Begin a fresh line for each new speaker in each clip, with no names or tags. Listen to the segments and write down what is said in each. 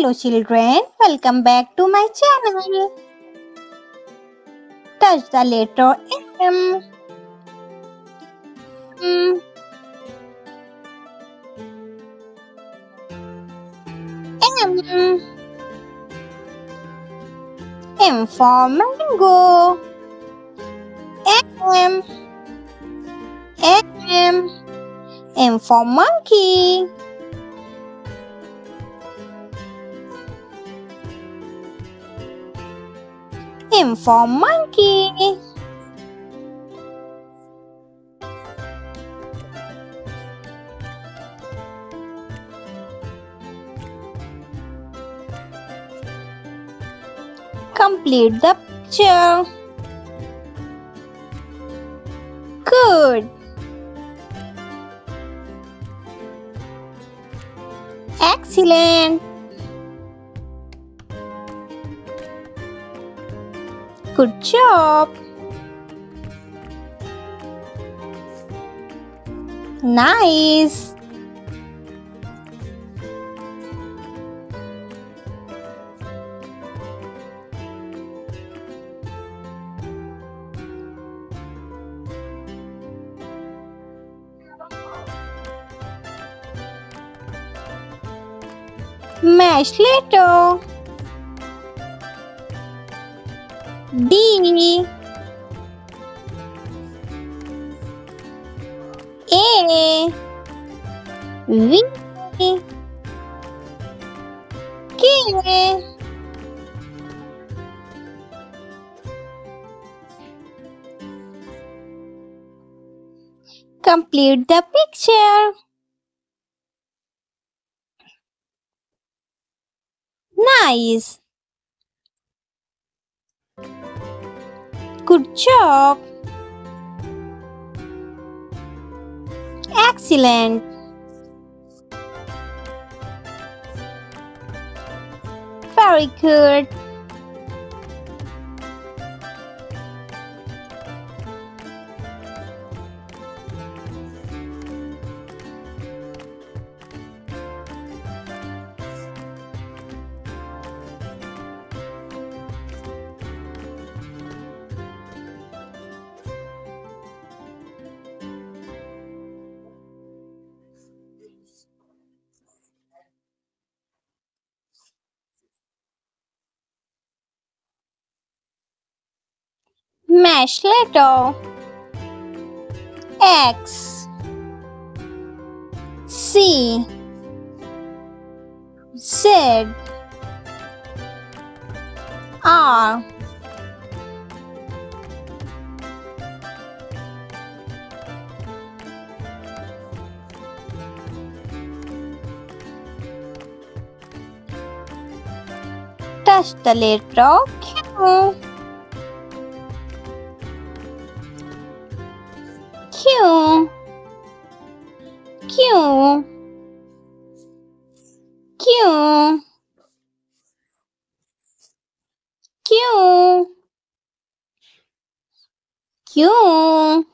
Hello children, welcome back to my channel. Touch the letter M. M. M. M for mango. M. M. M for monkey. M for monkey. Complete the picture. Good. Excellent. Good job. Nice. Mash later. D A V K Complete the picture. Nice. Good job. Excellent. Very good. Mash letter X. C. Z. R. Touch the letter Q Q Q Q Q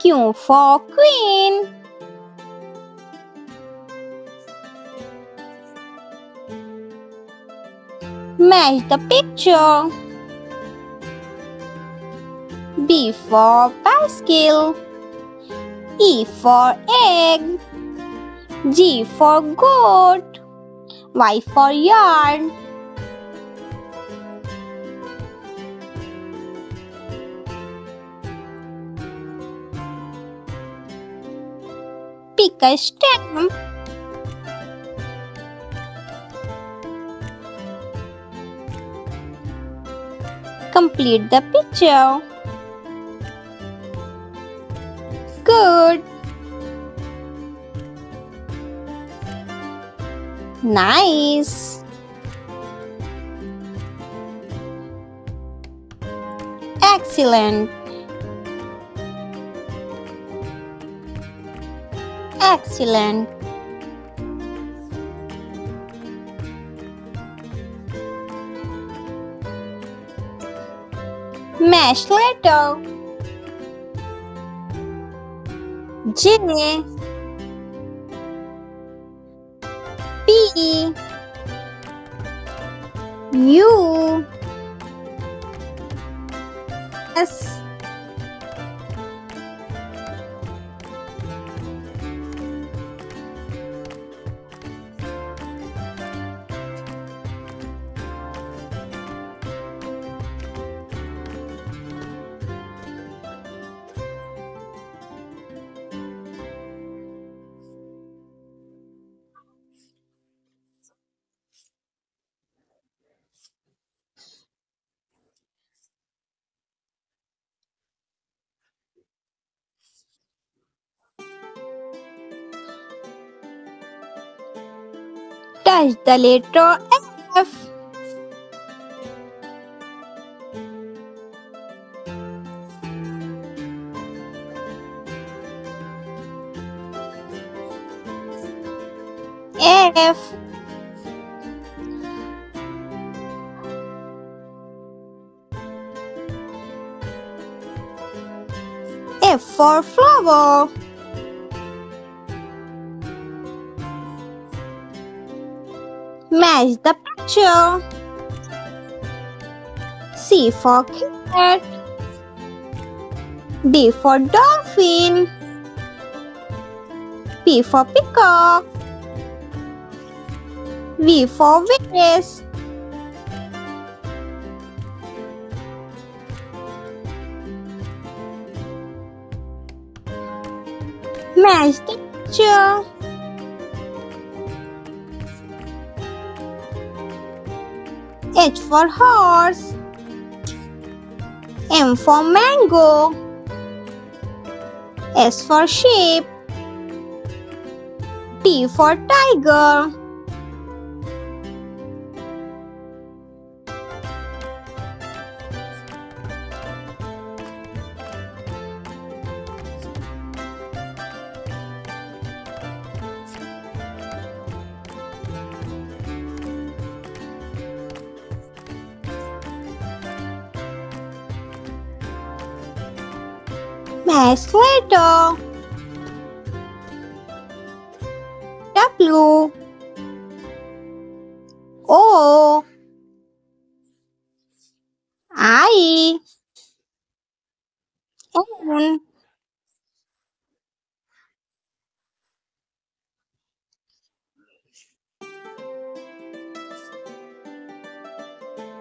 Q for queen Match the picture. B for bicycle. E for egg. G for goat. Y for yarn. Pick a stamp. Complete the picture. Good. Nice. Excellent. Excellent. Mash letter J P U. S touch the letter F. F. F for flower. Match the picture. C for cat. D for dolphin. P for peacock. V for vase. Match the picture. H for horse. M for mango. S for sheep. T for tiger. Match letter. W O I N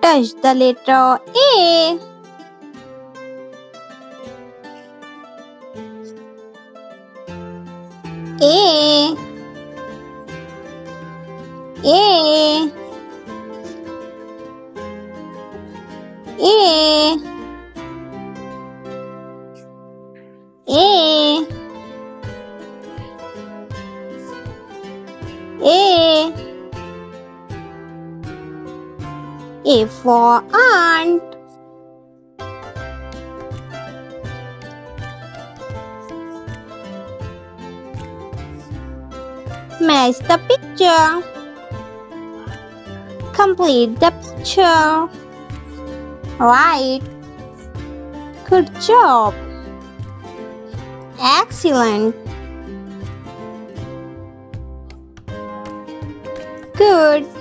Touch the letter. A A A A A for ant. Match the picture. Complete the picture. Right. Good job. Excellent. Good.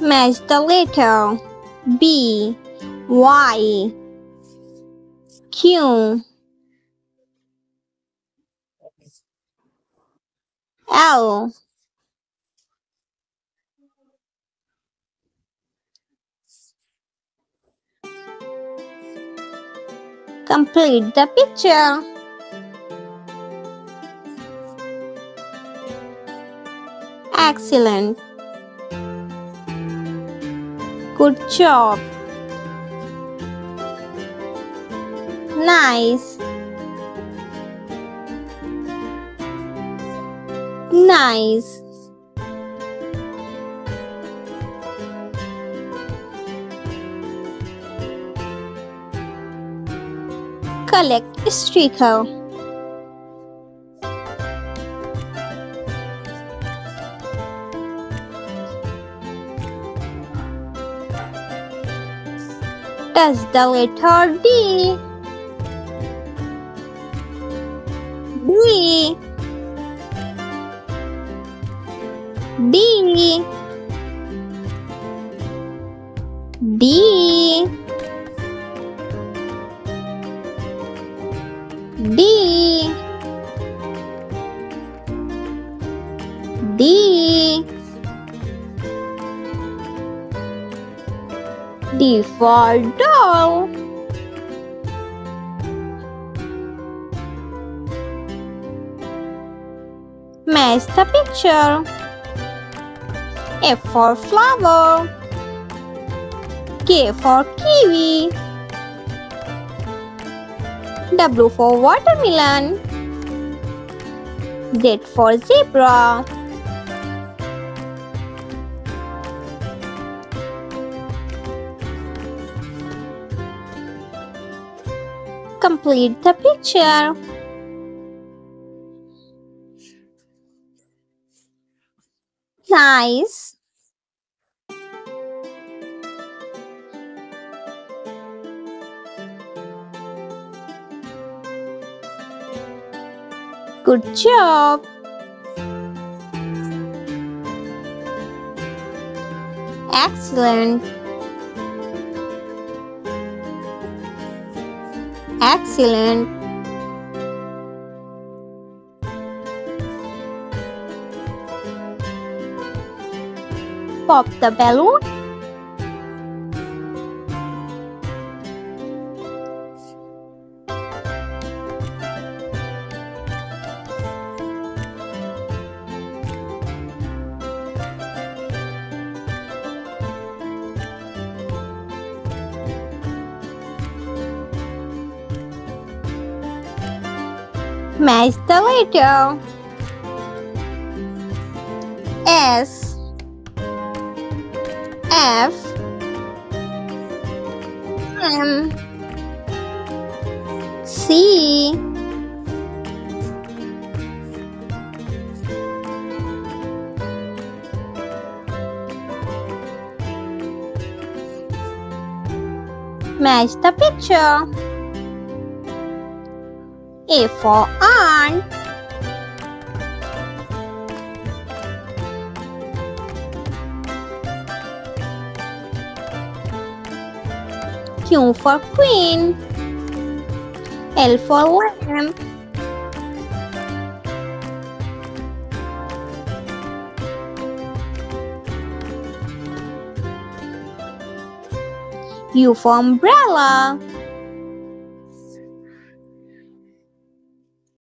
Match the letter B, Y, Q, L, Complete the picture. Excellent. Good job. Nice. Nice. Collect sticker. Touch the letter. D. D. D. D. D for doll. Match the picture. F for flower. K for kiwi. W for watermelon. Z for zebra. Complete the picture. Nice. Good job. Excellent. Excellent. Pop the balloon. Match the letter. S F M C Match the picture. For ant. Q for queen. L for lamb. U for umbrella.